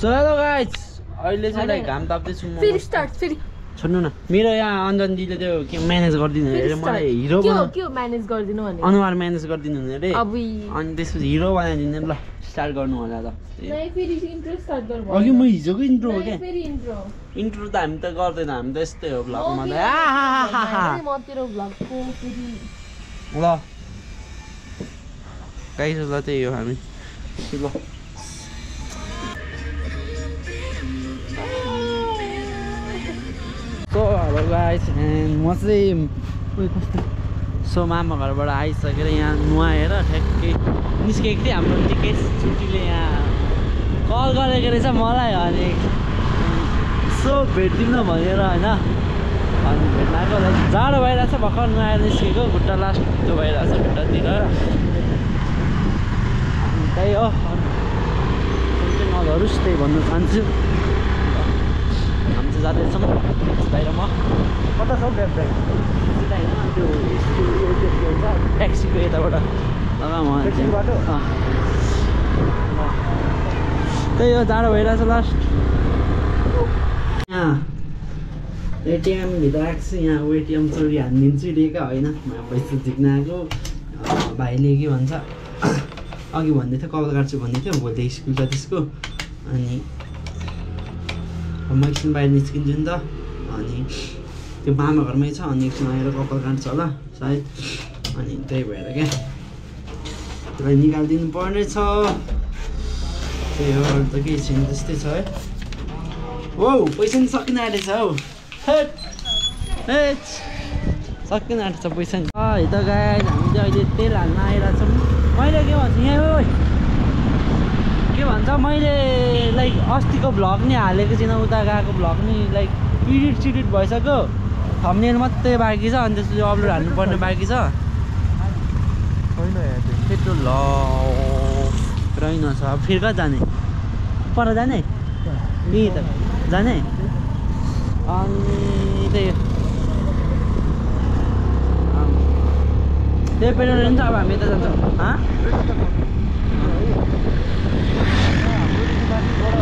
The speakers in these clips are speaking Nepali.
सो हेलो गाइज अहिले चाहिँ लाइक घाम ताप्दैछु म फेरि स्टार्ट फेरि। छोड्नु न। मेरो यहाँ अञ्जन दिदीले त्यो के म्यानेज गरिदिनु अरे मलाई हिरो म्यानेज गरिदिनु भने अनुहार म्यानेज गरिदिनु हुने अरे। अब अनि त्यसपछि हिरो बनाइदिनु ल स्टार्ट गर्नु होला त। फेरि इन्ट्रो स्टार्ट गर्नु अघि म हिजोको इन्ट्रो हो क्या? फेरि इन्ट्रो इन्ट्रो त हामी त गर्दैन हामी त यस्तै हो भ्लगमा त ल। गाइस ल त्यही हो हामी। ल। गाइस एन्ड म चाहिँ उयो कस्तो? सो मामा घरबाट आइसकेर यहाँ नुहाएर ठ्याक्कै निस्केको थिएँ हाम्रो निकै छुट्टीले यहाँ कल गरेको रहेछ मलाई अनि सो भेटिदिउँ न भनेर होइन। अनि भेट्न आएको जाडो भइरहेको छ भर्खर नुहाएर निस्केको खुट्टा लास्ट त्यो भइरहेको छ खुट्टातिर त्यही हो। नधरोस् त्यही भन्न चाहन्छु। जाँदैछौँ बाहिर म कता छ ब्याग ब्याग त्यो ट्याक्सीको यताबाट। त्यही हो जाडो भइरहेछ लास्ट यहाँ एटिएमभित्र आएको छु यहाँ एटिएम चोरी हानिदिन्छु लिएका होइन पैसा झिक्न आएको भाइले के भन्छ अघि भन्दै थियो कपाल काट्छु भन्दै थियो भोलि स्कुल छ त्यसको अनि म एकछिन बाहिर निस्किन्छु नि त। अनि त्यो मामा घरमै छ अनि एकछिन आएर कपाल काट्छ होला सायद। अनि त्यही भएर क्या त्यसलाई निकालिदिनु पर्ने छ। त्यही हो अरू त केही छैन त्यस्तै छ है। हो पैसा नि सकिन आँटेछ हौ सकिन आँटेछ पैसा नि। त गाई हामी चाहिँ अहिले तेल हाल्न आइरहेको छौँ मैले के भन्छु यहाँ हो भन्छ मैले लाइक अस्तिको भ्लग नि हालेको छैन उता गएको भ्लग नि लाइक पिरियड सिडिट भइसक्यो। थम्नेल मात्रै बाँकी छ अनि त्यसपछि अपलोड हाल्नुपर्ने बाँकी छ। पेट्रोल ल। रहेनछ अब फेरि कहाँ जाने? पर जाने? यही त। जाने? अनि त्यही। त्यही पेट्रोल नि अब हामी यता जान्छौँ।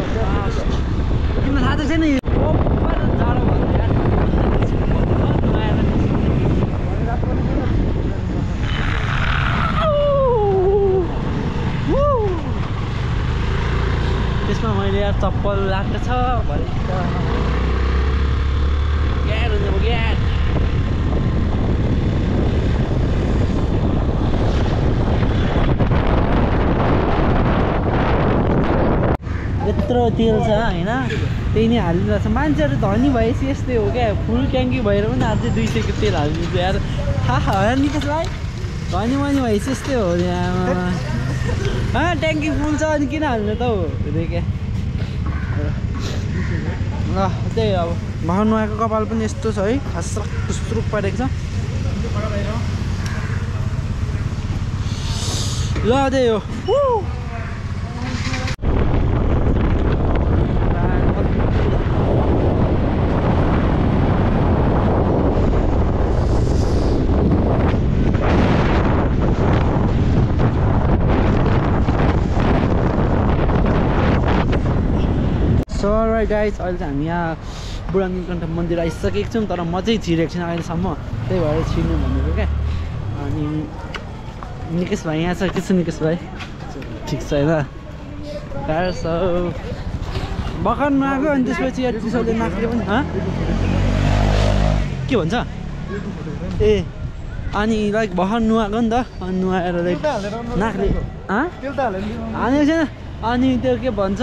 तिमीलाई थाहा छैन। त्यसमा मैले यार चप्पल लगाएको छ भरे त ग्यार हुन्छ अब ग्यार यत्रो तेल छ होइन त्यही नै हालिरहेको छ मान्छेहरू धनी भएपछि यस्तै हो क्या फुल ट्याङ्की भएर पनि अझै दुई सयको तेल हालिदिन्छ यार थाहा हो निकेश भाइ धनी मनी भएपछि यस्तै हो यहाँ ट्याङ्की फुल छ अनि किन हाल्नु त हौ अरे क्या ल त्यही अब नुहाएको कपाल पनि यस्तो छ है खस्रक खुस्रुक परेको छ ल त्यही हो राइट गाइस अहिले चाहिँ हामी यहाँ बुढा नीलकण्ठ मन्दिर आइसकेको छौँ तर म चाहिँ छिरेको छैन अहिलेसम्म। त्यही भएर छिर्नु भनेको क्या। अनि निकेश भाइ यहाँ छ। के छ निकेश भाइ? ठिक छ होइन गाह्रो छ भर्खर नआएको अनि त्यसपछि चिसोले नाक्ने पनि हँ के भन्छ? ए अनि लाइक भर्खर नुहाएको नि त। अनि नुहाएर लाइक नाकले हालेको छैन। अनि त्यो के भन्छ?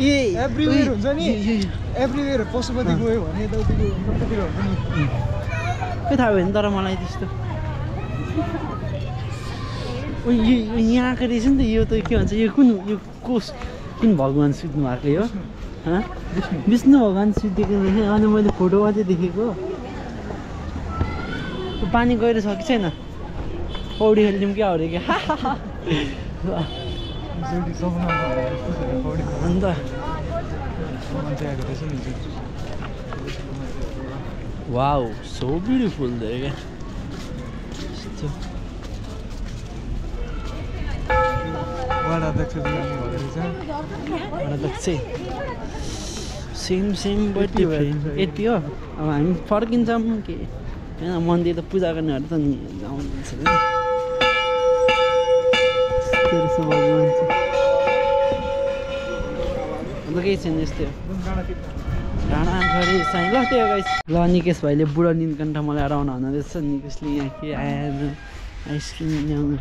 ए ए Everywhere हुन्छ नि। एभ्रिवेयर पशुपति गयो भने यताउतिको हुन्छ नि के थाहा भयो नि तर मलाई त्यस्तो। यहाँको रहेछ नि त यो त के भन्छ यो कुन यो कोस कुन भगवान् सुत्नु भएको यो हँ? विष्णु। भगवान् सुतेको रहेछ। अनि मैले फोटोमा चाहिँ देखेको। पानी गएर छ कि छैन? पौडी खेल्थ्यौँ क्या अरे क्या? अन्त। वाउ सो ब्युटिफुल धेरै क्या यस्तो सेम सेम बर्थडे भयो यति हो अब हामी फर्किन्छौँ के होइन मन्दिर त पूजा गर्नेहरू त नि रहेछ भगवान् चाहिँ अन्त केही छैन यस्तै हो डाँडा गरी साइन ल त्यो गाइस ल निकेश भाइले बुढो निलकण्ठ मलाई हराउन हुँदैछ निकेशले यहाँ के आएर आइसक्रिम ल्याउनु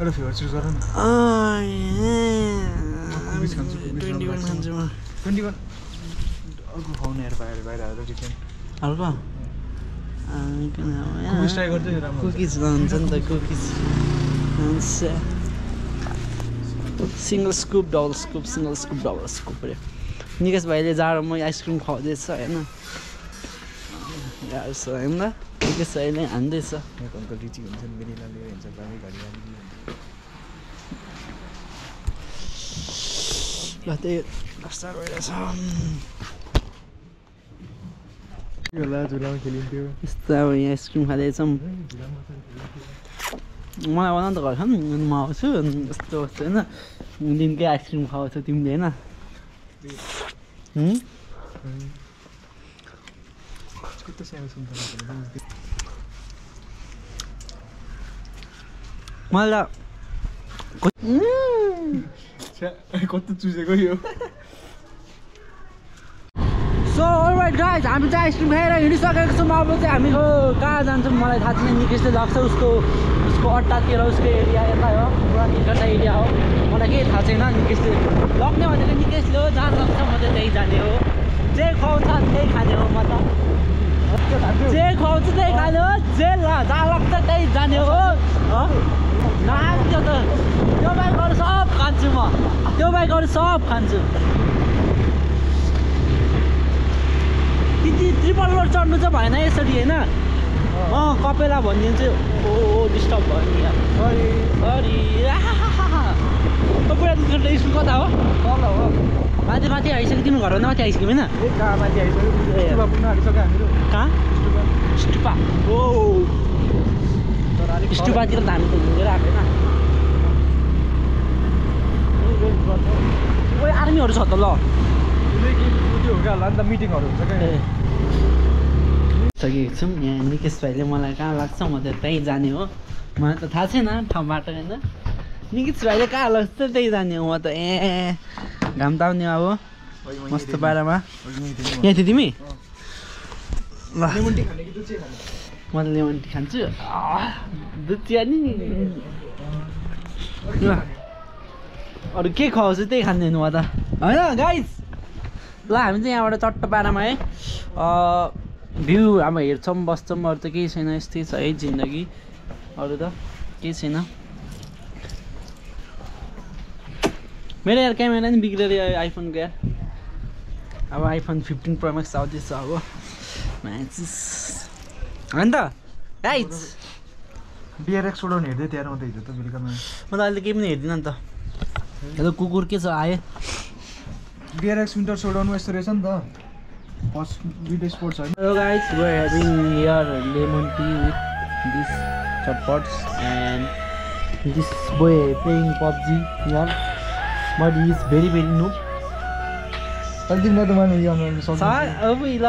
एउटा चुज गर न ट्वेन्टी वान खान्छु म ट्वेन्टी वान अर्को बाहिर बाहिर आएर किचन हल्का कुकिज हुन्छ। नि त कुकिज हुन्छ single scoop double scoop single scoop double scoop अरे निकेश भाइले जाडोमा आइसक्रिम खुवाउँदैछ होइन छ होइन निकेश भाइले हान्दैछ ल त्यही कस्तो भइरहेछ यस्तो अब यहाँ आइसक्रिम खाँदैछौँ मलाई भन त घर खानु अनि म आउँछु अनि यस्तो कस्तो होइन दिनकै आइसक्रिम खुवाउँछ तिमीले होइन मलाई त। कस्तो चुजेको यो गाइज हामी चाहिँ आइसक्रिम खाएर हिँडिसकेको छौँ। अब चाहिँ हामी हो कहाँ जान्छौँ? मलाई थाहा छैन निकेशले लाग्छ उसको उसको अड्डातिर उसको एरिया यता हो। पुरा निकट एरिया हो। मलाई केही थाहा छैन निकेशले लग्ने भनेको निकेशले हो जहाँ लग्छ म चाहिँ त्यही जाने हो। जे खुवाउँछ त्यही खाने हो म त। जे खुवाउँछ त्यही खाने हो जे जहाँ लाग्छ त्यही जाने हो? नाच्यो त। त्यो बाहेक अरू सब खान्छु म। त्यो बाहेक अरू सब खान्छु। त्यति ट्रिपल रोड चढ्नु चाहिँ भएन यसरी होइन? अँ। कपेला भनिदिन्छु। ओ डिस्टर्ब भयो नि सरी सरी पुरा स्कुल कता हो? तल हो। माथि माथि आइसक्यो। तिम्रो घरमा माथि आइसक्यो होइन? कहाँ माथि आइसक्यो? पुग्न आँटिसक्यो हामीहरू। कहाँ? स्टुपा। ओ तर अलिक स्टुपातिर त हामी त हिँडेर आएको होइन। आर्मीहरू छ त ल। त्यो होला नि त मिटिङहरू हुन्छ क्या सकेको छौँ। यहाँ निकेश भाइले मलाई कहाँ लाग्छ? म त त्यहीँ जाने हो। मलाई त थाहा छैन ठाउँ बाटो होइन। निकेश भाइले कहाँ लाग्छ? त्यहीँ जाने हो। म त ए घाम त आउने अब मस्त पारामा यहाँ थियो तिमी? म त लेमन टी खान्छु। दुध नि। अरू के खुवाउँछु? त्यही खाँदैन म त। होइन गाइस ल हामी चाहिँ यहाँबाट चट्ट पारामा है। भ्यू अब हेर्छौँ बस्छौँ अरू त केही छैन यस्तै छ है जिन्दगी। अरू त केही छैन। मेरो यार क्यामेरा नि बिग्रेर यो आइफोनको यार। अब आइफोन फिफ्टिन प्रो म्याक्स आउँदैछ अब। म्याचिस होइन त गाइज बिआरएक्स उडाउने हेर्दै त्यहाँ म त हिजो त बेलुकामा म त अहिले केही पनि हेर्दिनँ नि त। हेलो कुकुर के छ? आयो। बिआरएक्स विन्टर सोडाउनु यस्तो रहेछ नि त फर्स्ट दुइटै स्पोर्ट्स होइन Hello guys, we're having here lemon tea with this chutpots and this boy playing PUBG here. But he is very very noob. अहिले तिमीलाई त मैले यो अनुहारले सा सक्नु अब ल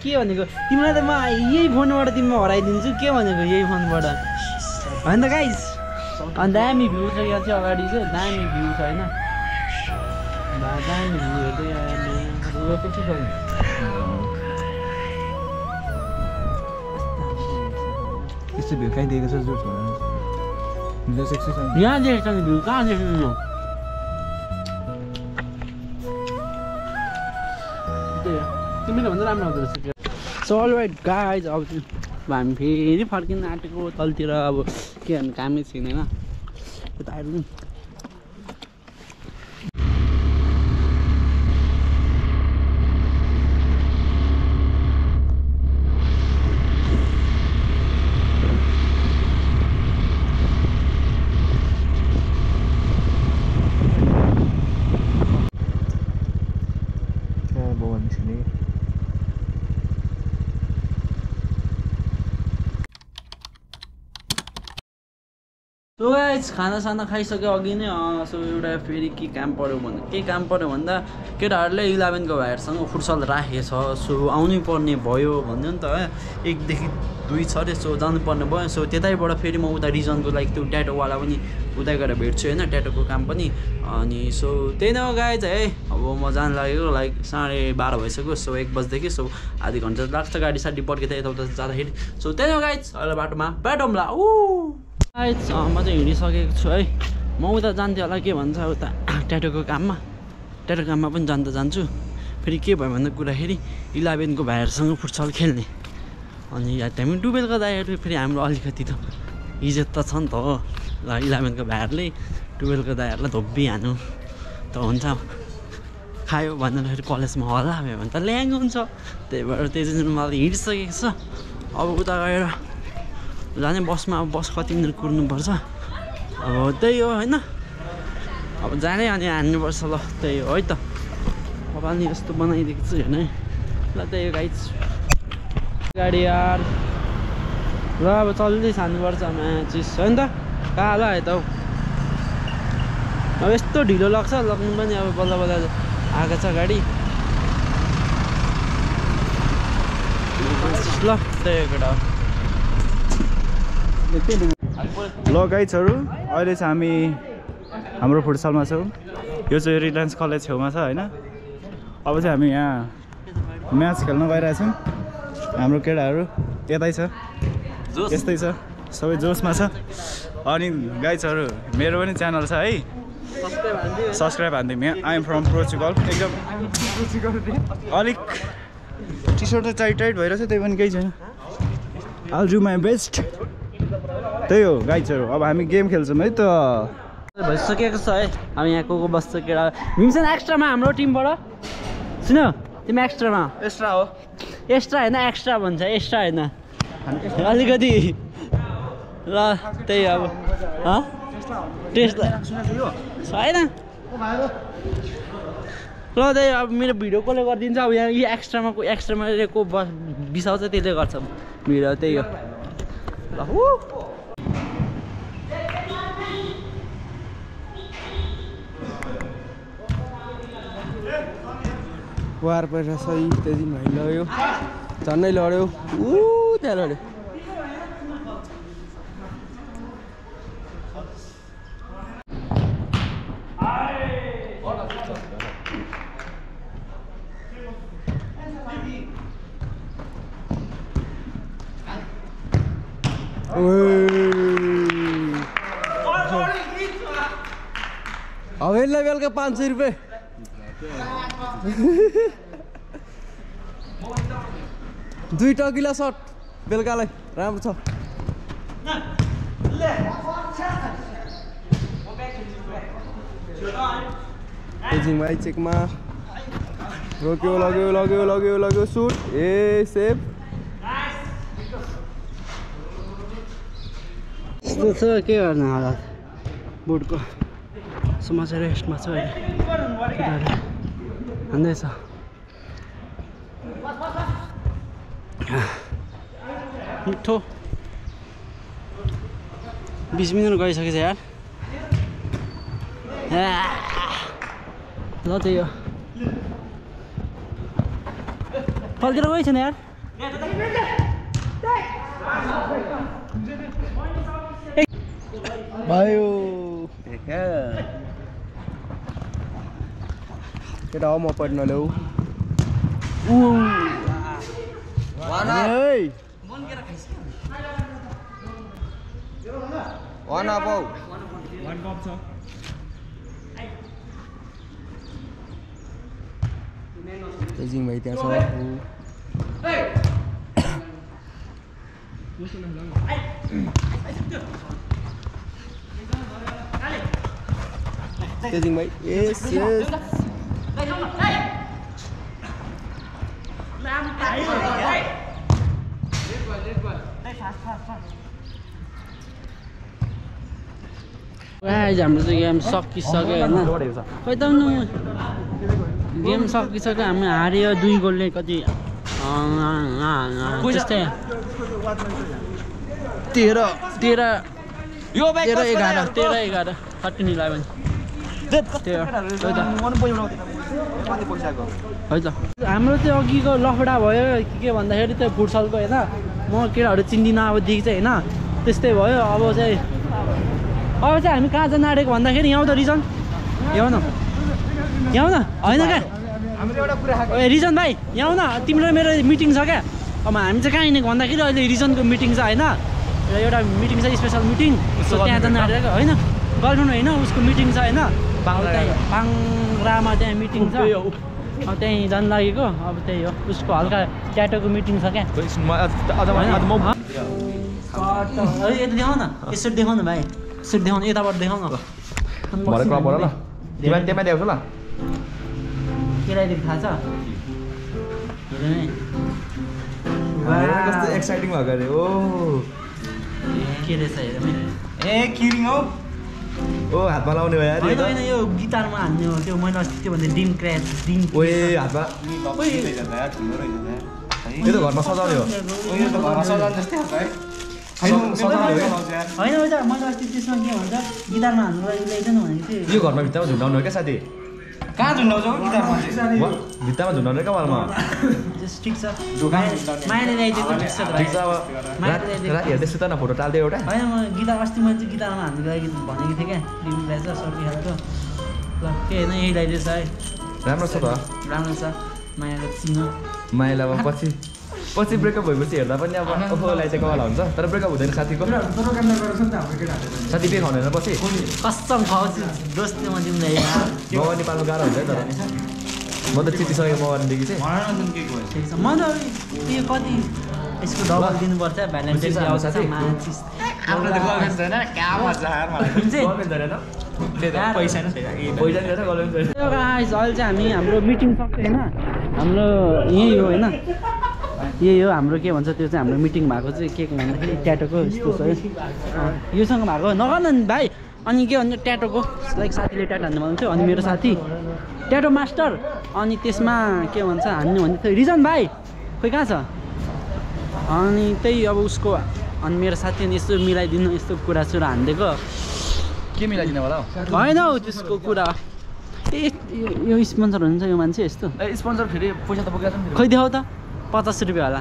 के भनेको तिमीलाई त म यही फोनबाट तिमीलाई हराइदिन्छु के भनेको यही फोनबाट होइन त गाइस अनि दामी भ्यू छ यहाँ चाहिँ अगाडि चाहिँ दामी भ्यू छ होइन दा- दामी भ्यू हेर्दै यस्तो भिउ कहीँ दिएको छ छ यहाँ देखेको छ नि भ्यू कहाँ देख्नु। तिमीले भन्दा राम्रो हुँदो रहेछ राइट गाइज अब हामी फेरि फर्किन आँटेको तलतिर अब के भन्नु कामै छैन होइन यता हेर्नु त्यहाँ भगवान् निस्किने सो गाइज खानासाना खाइसक्यो अघि नै सो एउटा फेरि के काम पऱ्यो भन्दा के काम पऱ्यो भन्दा केटाहरूले इलेभेनको भाइहरूसँग फुटसल राखेछ सो आउनै पर्ने भयो भन्यो नि त एकदेखि दुई छ अरे सो जानुपर्ने भयो सो त्यतैबाट फेरि म उता रिजनको लाइक त्यो ट्याटोवाला पनि उतै गएर भेट्छु होइन ट्याटोको काम पनि। अनि सो त्यही नै हो गाइज है। अब म जानु लागेको लाइक साढे बाह्र भइसक्यो सो एक बजीदेखि सो आधी घन्टा लाग्छ गाडी साडी पड्किँदा यताउता जाँदाखेरि। सो त्यही हो गाइज अहिले बाटोमा बाटोमा ऊ। म चाहिँ हिँडिसकेको छु है म उता जान्थेँ होला के भन्छ उता ट्याटोको काममा ट्याटो काममा पनि जान्दा जान्छु फेरि के भयो भन्दा कुराखेरि इलेभेनको भाइहरूसँग फुटसल खेल्ने अनि हामी टुवेल्भको दाइहरू फेरि हाम्रो अलिकति त इज्जत त छ नि त हो ल इलेभेनको भाइहरूले टुवेल्भको दाइहरूलाई धोबिहाल्नु त हुन्छ खायो भनेर फेरि कलेजमा हल्ला भयो भने त ल्याङ हुन्छ त्यही भएर त्यो चाहिँ मलाई हिँडिसकेको छ अब उता गएर जाने बसमा अब बस कति मिनट कुर्नुपर्छ अब त्यही हो होइन। अब जाने अनि हान्नुपर्छ ल त्यही हो है त। अब अनि यस्तो बनाइदिएको छु हेर्नु। है ल त्यही हो गाइज गाडी यार। ल अब चल्दैछ हान्नुपर्छ म्याचिस हो नि त? कहाँ ल है त हौ। अब यस्तो ढिलो लाग्छ लग्नु पनि अब बल्ल बल्ल आएको छ गाडी। ल त्यही हो केटा। ल गाइड्सहरू अहिले चाहिँ हामी हाम्रो फुटसलमा छौँ। यो चाहिँ रिलायन्स कलेज छेउमा छ होइन? अब चाहिँ हामी यहाँ म्याच खेल्न गइरहेछौँ। हाम्रो केटाहरू यतै छ। यस्तै छ। सबै जोसमा छ। अनि गाइड्सहरू मेरो पनि च्यानल छ है? सब्सक्राइब हानिदिउँ यहाँ आइएम फ्रम पोर्चुगल एकदम अलिक टी सर्ट त टाइट टाइट भइरहेछ त्यही पनि केही छैन। आल डु माई बेस्ट त्यही हो गाइड्सहरू अब हामी गेम खेल्छौँ है त। भइसकेको छ है। अब यहाँ को को बस्छ केटा भीमसेन एक्स्ट्रामा हाम्रो टिमबाट सुन तिमी एक्स्ट्रामा एक्स्ट्रा हो। एक्स्ट्रा होइन एक्स्ट्रा भन्छ एक्स्ट्रा होइन। अलिकति। ल त्यही अब। हँ? टेस्ट छैन। ल त्यही अब मेरो भिडियो कसले गरिदिन्छ? अब यहाँ यो एक्स्ट्रामा को एक्स्ट्रामा को बस बिसाउँछ त्यसले गर्छ। भिडियो त्यही हो। ल वार परेर सही त्यो दिन भाइ लग्यो झन्नै लड्यो ऊ त्यहाँ लड्यो बेलुका पाँच सय रुपियाँ दुई टकिला सर्ट बेलुकालाई राम्रो छ एकछिन भाइ चेकमा रोक्यो लग्यो लग्यो लग्यो लग्यो सुट ए सेफ यस्तो छ के गर्नु होला बोर्डको समाचार रेस्टमा छ अहिले। हान्दैछ मिठो। बिस मिनट गइसकेछ यार। ल त्यही हो। फर्केर गइ छैन यार। भयो cái đó một phần là đâu u Wana ơi one up, Wana bom sao cái gì mấy tiếng sau? Cái gì mấy? Yes yes. हाम्रो चाहिँ गेम सकिसक्यो होइन खै त गेम सकिसक्यो हामी हार्यो दुई गोलले कति त्यस्तै तेह्र तेह्र तेह्र एघार तेह्र एघार थर्टिन इलेभेन है त। हाम्रो चाहिँ अघिको लफडा भयो के के भन्दाखेरि त्यो फुटसलको होइन? म केटाहरू चिन्दिनँ अबदेखि चाहिँ होइन? त्यस्तै भयो अब चाहिँ अब चाहिँ हामी कहाँ जान आँटेको भन्दाखेरि यहाँ त रिजन। यहाँ न। यहाँ न। होइन क्या? ए रिजन भाइ यहाँ न। तिम्रो मेरो मिटिङ छ क्या? अब हामी चाहिँ कहाँ हिँडेको भन्दाखेरि अहिले रिजनको मिटिङ छ होइन? र एउटा मिटिङ छ स्पेसल मिटिङ। त्यहाँ जान आँटेको होइन? गर्लफ्रेन्ड होइन उसको मिटिङ छ होइन। त्यहीँ पाङ्रामा त्यहाँ मिटिङ छ। अब त्यहीँ जानु लागेको अब त्यही हो। उसको हल्का ट्याटोको मिटिङ छ क्या। यता देखाउ न। यसरी देखाउ न भाइ। यसरी देखाउनु यताबाट देखाउ न त्यहाँ ल्याउँछु ल। थाहा छ? हेर नै। कस्तो एक्साइटिङ भएको अरे ओ। के रहेछ हेर नै। ए किरिङ हौ। ओ हातमा लाउने भयो यार होइन। होइन यो गिटारमा हान्ने हो त्यो मैले अस्ति त्यो भन्दा डिम क्र्याच डिम ओए हातमा। यो त घरमा सजाउने हो। हो? होइन हो मैले अस्ति त्यसमा के भन्छ गिटारमा हान्नु लागि ल्याइदिएन भनेको थिएँ। यो घरमा भित्तामा झुन्डाउने हो क्या साथी? कहाँ झुन्डाउँछ हौ गिटारमा? चाहिँ वा, भित्तामा झुन्डाउने क्या वालमा? ठिक छ। ठिक छ अब। रात रात हेर्दै सुत न फोटो टाल्दै एउटा? होइन म गिटार अस्ति मैले चाहिँ गिटारमा हान्नुको लागि भनेको थिएँ क्या। डिम क्र्याच र सर्टी खालको। ल के होइन यही ल्याइदिएछ है। राम्रो छ त। राम्रो छ। मायाको चिनो। माइला अब पछि पछि ब्रेकअप भएपछि हेर्दा पनि अब ओहो लाई चाहिँ कवाला हुन्छ। तर ब्रेकअप हुँदैन साथीको। साथी पे खाउँदैन पछि। कस्टम खुवाउँछु गाह्रो हुन्छ है तर। म त चितिसकेको मगनीदेखि चाहिँ। ठिक छ। म त यो कति यसको डबल दिनुपर्छ भ्यालेन्टाइन डे आउँछ अहिले चाहिँ हामी हाम्रो मिटिङ सक्यो होइन? हाम्रो यही हो होइन? यही हो हाम्रो के भन्छ त्यो चाहिँ हाम्रो मिटिङ भएको चाहिँ के भन्दाखेरि ट्याटोको यस्तो छ योसँग भएको नगर न भाइ अनि के भन्छ ट्याटोको लाइक साथीले ट्याटो हान्नु भन्थ्यो अनि मेरो साथी। ट्याटो मास्टर अनि त्यसमा के भन्छ हान्नु भन्दै थियो। रिजन भाइ खोइ कहाँ छ? अनि त्यही अब उसको अनि मेरो साथी अनि यस्तो मिलाइदिनु यस्तो कुरा सुरा हानिदिएको के मिलाइदिनु होला होइन हौ त्यसको कुरा। ए यो- स्पोन्सर हुन्छ यो मान्छे यस्तो। ए स्पोन्सर फेरि पैसा त बोकेको छ नि खै देखाउ त। पचास रुपियाँ होला।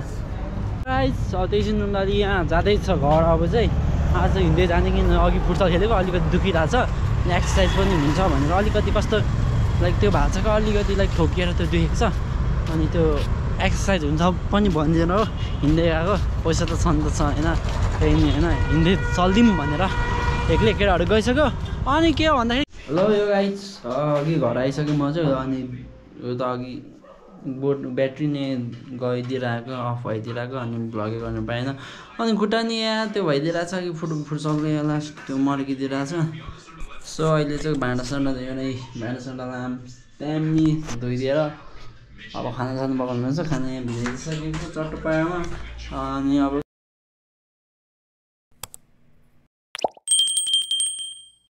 गाइस त्यही उनीहरू यहाँ जाँदैछ घर अब चाहिँ। आज हिँड्दै जाने कि अघि फुटबल खेलेको अलिकति दुखिरहेको छ एक्सर्साइज पनि हुन्छ भनेर अलिकति कस्तो लाइक त्यो भाषाको अलिकति लाइक ठोकिएर त्यो दुखेको छ। अनि त्यो एक्सर्साइज हुन्छ पनि भन्दैन हो हिँड्दै गएको पैसा त छन् त छ होइन? त्यही होइन? हिँड्दै चल्दिउँ भनेर एक्लै केटाहरू गइसक्यो। अनि के हो भन्दाखेरि ल यो गाइस अघि घर आइसक्यो म चाहिँ अनि यो त अघि बोट ब्याट्री नै गइदिइरहेको अफ भइदिइरहेको अनि भ्लगै गर्नु पाएन अनि खुट्टा नि यहाँ त्यो भइदिइरहेछ कि फुट फुटसक्ने लास्ट त्यो मर्किदिइरहेछ। सो अहिले चाहिँ भाँडा साँडा धोयो नै। भाँडा साँडा लाम त्यहाँनि धोइदिएर अब खाना साना पकाउनु हुन्छ। खाना यहाँ भिजाइसकेको छ चट्टो पायामा अनि अब